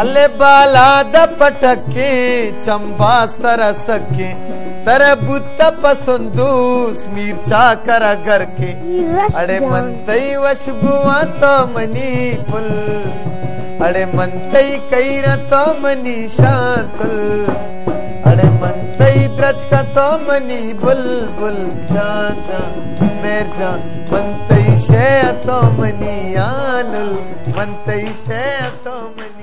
ಅಲ್ಲೇ ಬಾಲಾದ ಪಟಕ್ಕೆ ಚಂಬಾಸ್ತರ ಸಕ್ಕೆ ತರ पसंदूस, मिर्चा कर ಚಾಕರ के। अरे ಮಂತೈ ವಶಗುವ तो मनी पुल अरे मंतई कैर तो मनी शांतुल। अरे मंतई द्रज का तो मनी बुलबुल। जा मेर जा मंतई शे तो मनी आनुल। मंतई शे तो मनी